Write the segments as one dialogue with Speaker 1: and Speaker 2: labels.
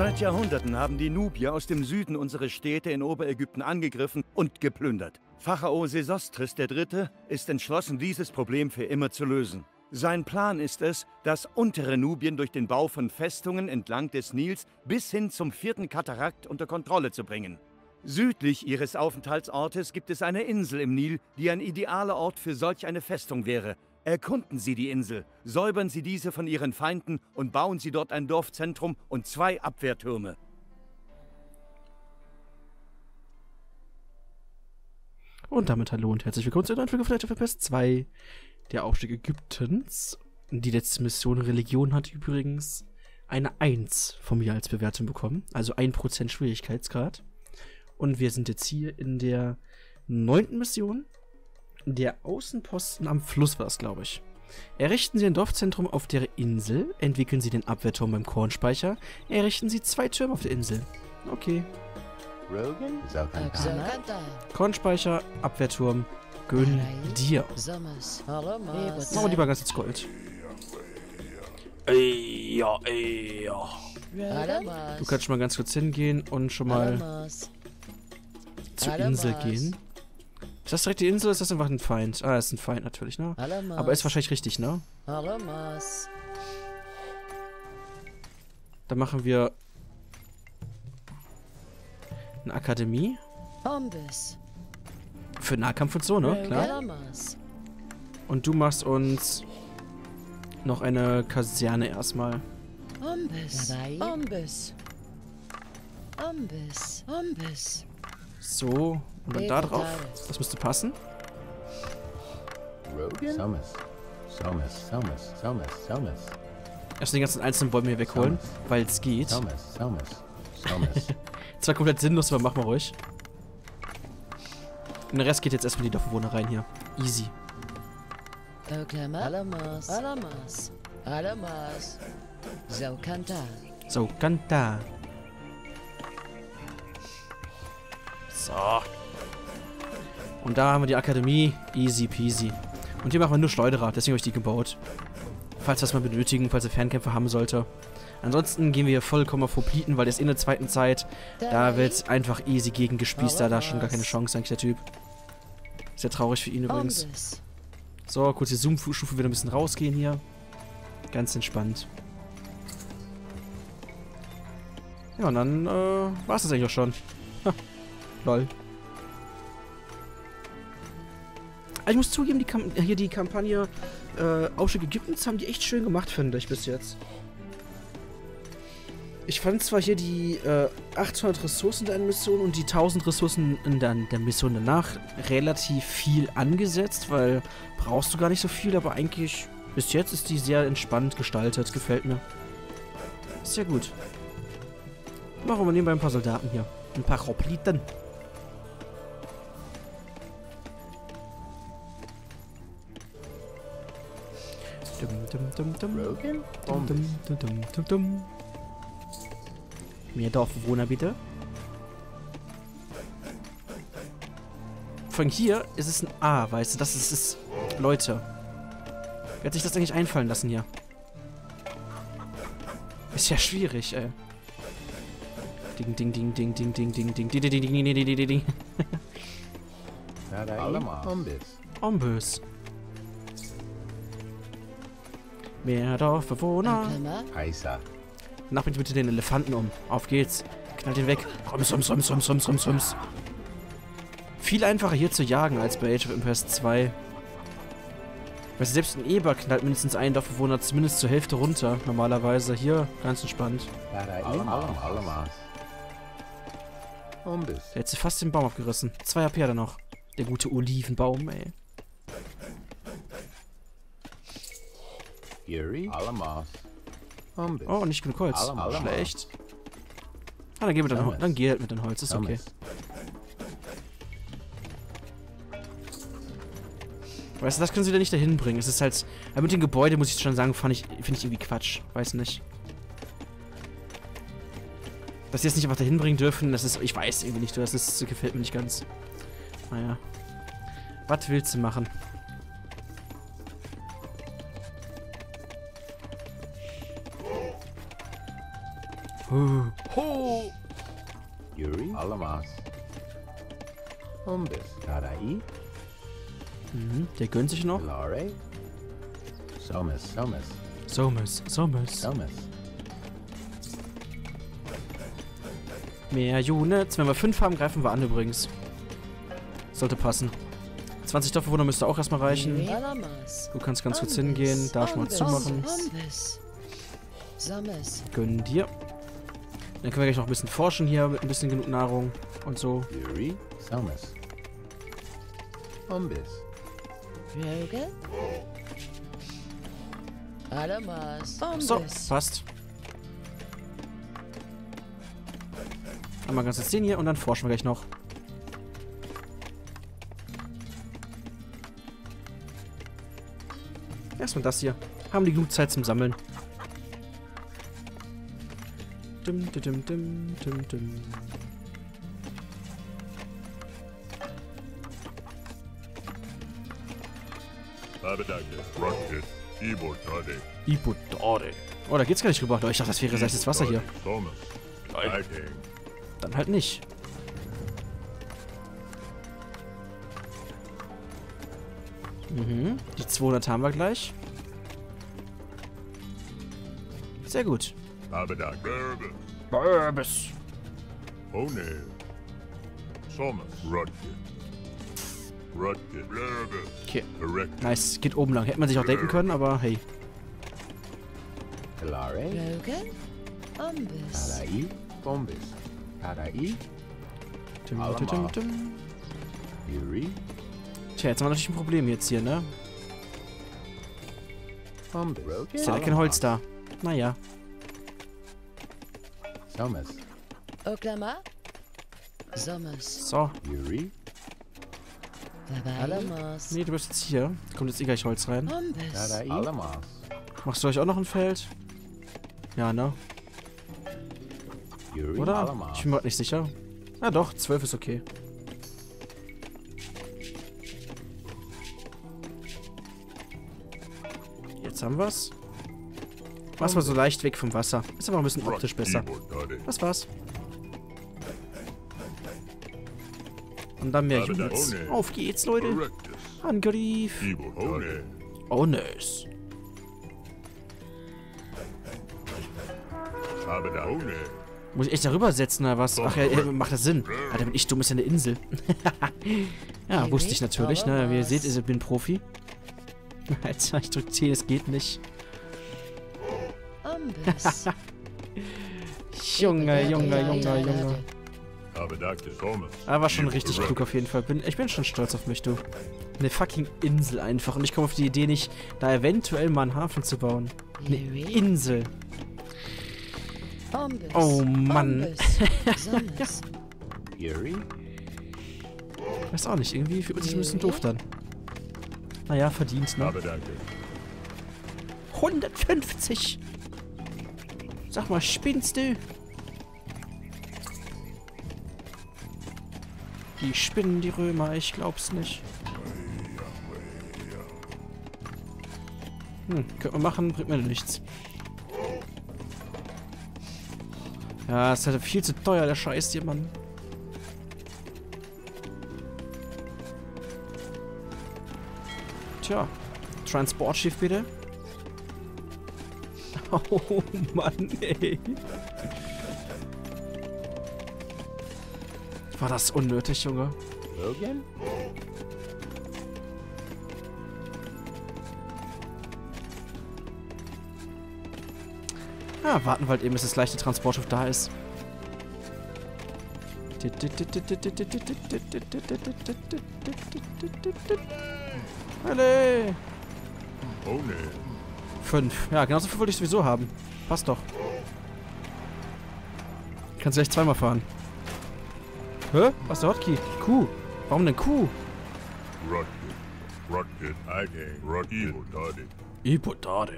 Speaker 1: Seit Jahrhunderten haben die Nubier aus dem Süden unsere Städte in Oberägypten angegriffen und geplündert. Pharao Sesostris III. ist entschlossen, dieses Problem für immer zu lösen. Sein Plan ist es, das untere Nubien durch den Bau von Festungen entlang des Nils bis hin zum vierten Katarakt unter Kontrolle zu bringen. Südlich ihres Aufenthaltsortes gibt es eine Insel im Nil, die ein idealer Ort für solch eine Festung wäre. Erkunden Sie die Insel, säubern Sie diese von Ihren Feinden und bauen Sie dort ein Dorfzentrum und zwei Abwehrtürme.
Speaker 2: Und damit hallo und herzlich willkommen zu einer neuen Folge von FPS 2, der Aufstieg Ägyptens. Die letzte Mission Religion hat übrigens eine 1 von mir als Bewertung bekommen, also 1% Schwierigkeitsgrad. Und wir sind jetzt hier in der neunten Mission. Der Außenposten am Fluss war es, glaube ich. Errichten Sie ein Dorfzentrum auf der Insel, entwickeln Sie den Abwehrturm beim Kornspeicher, errichten Sie zwei Türme auf der Insel. Okay.
Speaker 3: Rogan?
Speaker 2: Kornspeicher, Abwehrturm, gönn dir. Machen wir lieber ganz ins Gold. Ey, ja, ey, ja. Du kannst schon mal ganz kurz hingehen und schon mal zur Insel gehen. Ist das direkt die Insel oder ist das einfach ein Feind? Ah, das ist ein Feind natürlich, ne? Aber ist wahrscheinlich richtig, ne? Dann machen wir eine Akademie. Für Nahkampf und so, ne? Klar. Und du machst uns noch eine Kaserne erstmal.
Speaker 4: Ombis.
Speaker 2: So, und dann da drauf. Das müsste passen. Erst die ganzen einzelnen Bäume hier wegholen, weil es geht. Zwar komplett sinnlos, aber machen wir ruhig. Und der Rest geht jetzt erstmal die Dorfbewohner rein hier. Easy.
Speaker 4: Alamas. Alamas. Alamas. So Kanta.
Speaker 2: So. Und da haben wir die Akademie. Easy peasy. Und hier machen wir nur Schleuderer, deswegen habe ich die gebaut. Falls wir das mal benötigen, falls er Fernkämpfer haben sollte. Ansonsten gehen wir hier vollkommen auf Hopliten, weil der ist in der zweiten Zeit. Da wird einfach easy gegen gespießt. Da hat schon gar keine Chance, eigentlich, der Typ. Sehr traurig für ihn übrigens. So, kurz die Zoom-Stufe wieder ein bisschen rausgehen hier. Ganz entspannt. Ja, und dann äh, war es das eigentlich auch schon. Ha, lol. Aber ich muss zugeben, die Kam hier die Kampagne äh, Aufstieg Ägyptens haben die echt schön gemacht, finde ich, bis jetzt. Ich fand zwar hier die äh, 800 Ressourcen der Mission und die 1000 Ressourcen in der, der Mission danach relativ viel angesetzt, weil brauchst du gar nicht so viel, aber eigentlich bis jetzt ist die sehr entspannt gestaltet, gefällt mir. Ist ja gut. Machen wir nebenbei ein paar Soldaten hier. Ein paar Hopliten. Dum, dum, dum, dum. Dum, dum, dum, dum, dum, dum. Mehr Dorfbewohner bitte. Von hier ist es ein A, weißt du, das ist es. Leute. Wer hat sich das eigentlich einfallen lassen hier? Ist ja schwierig, ey. Ding, ding, ding, ding, ding, ding, ding, ding, ding, ding, ding, ding, ding, ding, ding, ding.
Speaker 3: Alamas. Ombis.
Speaker 2: Mehr Dorfbewohner.
Speaker 3: Aisa.
Speaker 2: Nach bitte bitte den Elefanten um. Auf geht's. Knallt ihn weg. Rums, rums, rums, rums, rums, rums, rums. Viel einfacher hier zu jagen als bei Age of Empires 2. Weißt du, selbst ein Eber knallt mindestens einen Dorfbewohner zumindest zur Hälfte runter. Normalerweise hier ganz entspannt. Der hätte fast den Baum abgerissen. Zwei HP hat er noch. Der gute Olivenbaum, ey. Oh, nicht genug Holz. Schlecht. Ah, dann geh mit Holz. Dann geh halt mit deinem Holz. Ist okay. Weißt du, das können sie wieder nicht dahin bringen. Es ist halt. Aber mit dem Gebäude muss ich schon sagen, fand ich, finde ich irgendwie Quatsch. Weiß nicht. Dass sie es nicht einfach dahin bringen dürfen, das ist. Ich weiß irgendwie nicht, das ist, gefällt mir nicht ganz. Naja. Was willst du machen? Ho!
Speaker 3: Yuri. Alamas. Umbus. Tarai.
Speaker 2: Mhm, der gönnt sich noch.
Speaker 3: Lare. Somas. Somas.
Speaker 2: Somes, Somes.
Speaker 3: Somas.
Speaker 2: Mehr Units. Wenn wir 5 haben, greifen wir an übrigens. Sollte passen. 20 Doppelwunder müsste auch erstmal reichen. Du kannst ganz kurz hingehen, da schon mal zumachen. Gönn dir. Dann können wir gleich noch ein bisschen forschen hier mit ein bisschen genug Nahrung und so.
Speaker 3: Yuri. Somas. Umbus.
Speaker 4: Rogan. Alamas.
Speaker 2: So, passt. Einmal ganz kurz den hier und dann forschen wir gleich noch. Erstmal das hier. Haben die genug Zeit zum Sammeln. Dim, dim, dim, dim, dim, dim.
Speaker 5: Abedake, Rocket, Ibotade,
Speaker 2: Ibudore. Oh, da geht's gar nicht rüber. Ich dachte, das wäre seichtes Wasser hier. Dann halt nicht. Mhm. Die 200 haben wir gleich. Sehr gut.
Speaker 5: Abedake, Berbe,
Speaker 2: Burbis.
Speaker 5: One, Thomas, Rocket, Rocket, Berbe,
Speaker 2: Okay,
Speaker 5: Erect,
Speaker 2: nice. Geht oben lang. Hätte man sich auch denken können, aber hey.
Speaker 3: Lare.
Speaker 4: Rogan. Ombus.
Speaker 3: Tarai. Umbus. Tarai.
Speaker 2: Tim, tim, tim, tim.
Speaker 3: Yuri.
Speaker 2: Tja, jetzt haben wir natürlich ein Problem jetzt hier, ne?
Speaker 3: Umbus.
Speaker 2: Ist ja kein Holz da. Naja.
Speaker 3: Somas.
Speaker 4: Oklama. Sames.
Speaker 2: So.
Speaker 3: Yuri.
Speaker 4: Alamas.
Speaker 2: Nee, du bist jetzt hier. Kommt jetzt eh gleich Holz rein.
Speaker 3: Alamas.
Speaker 2: Machst du euch auch noch ein Feld? Ja, ne?
Speaker 3: Yuri.
Speaker 2: Oder?
Speaker 3: Alamas.
Speaker 2: Ich bin mir grad nicht sicher. Ja doch, 12 ist okay. Jetzt haben wir's. Mach's mal so leicht weg vom Wasser. Ist aber ein bisschen optisch besser. Das war's. Und dann mehr Units. Auf geht's, Leute. Angriff.
Speaker 5: Ibotade,
Speaker 2: Oh, Muss ich echt darüber setzen oder was? Ach ja, macht das Sinn. Alter, bin ich dumm, ist ja eine Insel. ja, wusste ich natürlich, ne? Wie ihr seht, ich bin Profi. Alter, ich drück C, es geht nicht.
Speaker 4: Ombus.
Speaker 2: Junge, Junge, Junge, Junge.
Speaker 5: Abedake, Thomas,
Speaker 2: Er war schon richtig klug auf jeden Fall. Bin, ich bin schon stolz auf mich, du. Eine fucking Insel einfach. Und ich komme auf die Idee nicht, da eventuell mal einen Hafen zu bauen. Eine. Insel. Oh, Mann. Weiß auch nicht, irgendwie fühlt man sich ein bisschen doof dann. Naja, verdient, ne?
Speaker 5: Abedake,
Speaker 2: 150! Sag mal, spinnst du? Die spinnen, die Römer, ich glaub's nicht. Hm, könnte man machen, bringt mir nichts. Ja, ist halt viel zu teuer, der Scheiß hier, Mann. Tja, Transportschiff bitte. Oh Mann, ey. War das unnötig, Junge?
Speaker 3: Logan.
Speaker 2: Ja, warten wir halt eben, bis das leichte Transportschiff da ist. Alle.
Speaker 5: One,
Speaker 2: Fünf. Ja, genauso viel wollte ich sowieso haben. Passt doch. Kannst gleich zweimal fahren. Hä? Was ist der Hotkey? Kuh. Warum denn Kuh?
Speaker 5: Rocket, Rocket, Eiting, Rocket, Ibotade,
Speaker 2: Ibodade.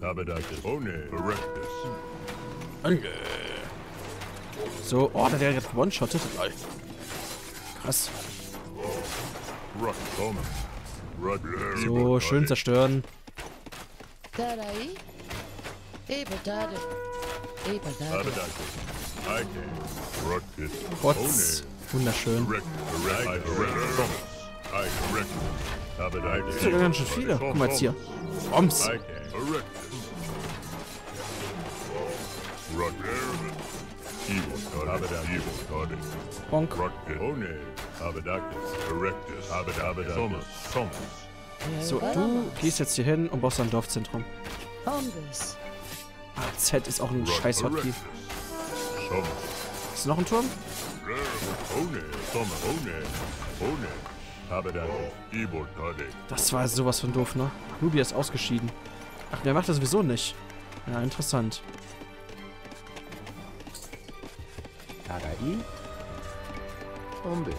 Speaker 5: Berbe, Abedake, One, Erectus,
Speaker 2: So, oh, der wäre jetzt one-shotted. Krass.
Speaker 5: Rocket,
Speaker 2: So, schön zerstören. Rotz. Wunderschön. Das sind ja ganz schön viele. Guck mal jetzt hier. Roms. Bonk.
Speaker 5: Rocket. One. Abadakis. Erectus. Abadakis. Thomas. Thomas.
Speaker 2: So, du gehst jetzt hier hin und baust ein Dorfzentrum. Ah, Z ist auch ein scheiß Hotkey. Ist noch ein Turm?
Speaker 5: Abadakis. Evil. Toddy.
Speaker 2: Das war sowas von doof, ne? Nubia ist ausgeschieden. Ach, der macht das sowieso nicht. Ja, interessant.
Speaker 3: Tarai. Umbis.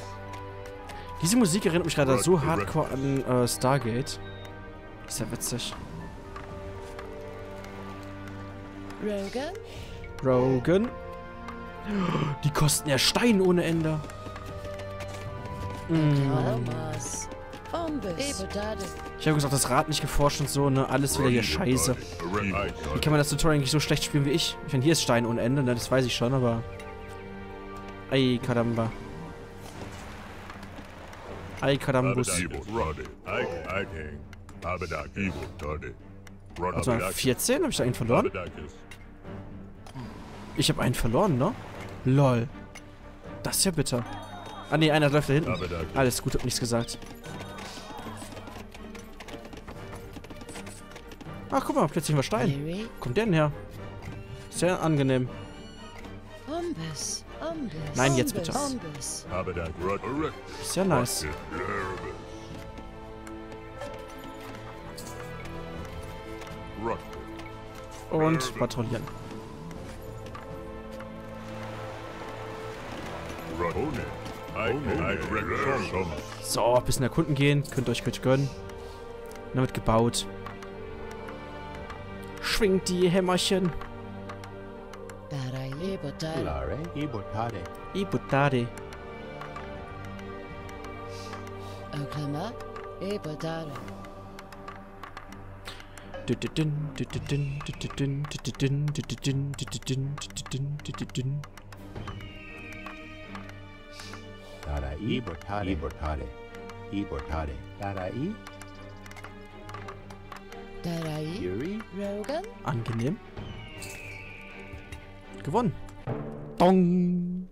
Speaker 2: Diese Musik erinnert mich gerade so hardcore an äh, Stargate. Ist ja witzig.
Speaker 4: Rogan.
Speaker 2: Rogan. Die kosten ja Stein ohne Ende. Mm. Ich habe gesagt, das Rad nicht geforscht und so, ne? Alles wieder hier scheiße. Wie kann man das Tutorial eigentlich so schlecht spielen wie ich? Ich meine, hier ist Stein ohne Ende, ne? Das weiß ich schon, aber... Ei, Kadamba. Ei, Kadambus. Also 14? Habe ich da einen verloren? Ich habe einen verloren, ne? Lol. Das ist ja bitter. Ah ne, einer läuft da hinten. Alles gut, hab nichts gesagt. Ach, guck mal, plötzlich war Stein. Kommt der denn her? Sehr angenehm.
Speaker 4: Ombus.
Speaker 2: Nein, jetzt bitte.
Speaker 4: Ombus.
Speaker 2: Sehr nice. Und patrouillieren. So, bisschen erkunden gehen. Könnt ihr euch gut gönnen. Wird gebaut. Schwingt die Hämmerchen.
Speaker 4: Tarai ibotare.
Speaker 3: Lare
Speaker 2: ibotare. Ibotare. Oklahoma ibotare.
Speaker 3: Tarai ibotare. Ibotare. Ibotare. Tarai.
Speaker 4: Tarai.
Speaker 3: Yuri.
Speaker 4: Rogan.
Speaker 2: Angenehm. Gewonnen. Dong.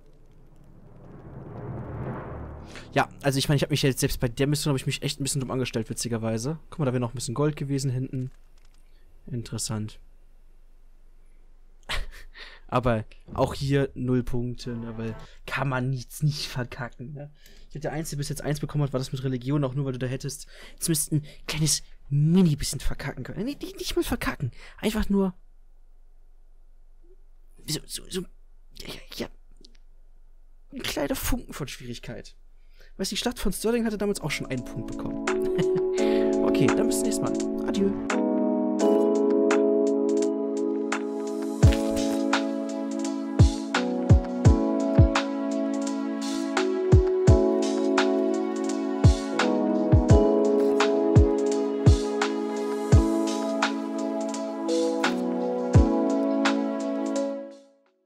Speaker 2: Ja, also ich meine, ich habe mich jetzt selbst bei der Mission habe ich mich echt ein bisschen dumm angestellt, witzigerweise. Guck mal, da wäre noch ein bisschen Gold gewesen hinten. Interessant. Aber auch hier null Punkte, ne, weil kann man nichts nicht verkacken. Ne? Ich hätte der Einzige bis jetzt eins bekommen hat, war das mit Religion, auch nur weil du da hättest. Jetzt müsst ein kleines mini bisschen verkacken können. Nee, nicht, nicht mal verkacken. Einfach nur. So, so, so. Ja, ja. Ein kleiner Funken von Schwierigkeit. Weißt du, die Stadt von Sterling hatte damals auch schon einen Punkt bekommen. okay, dann bis zum nächsten Mal. Adieu.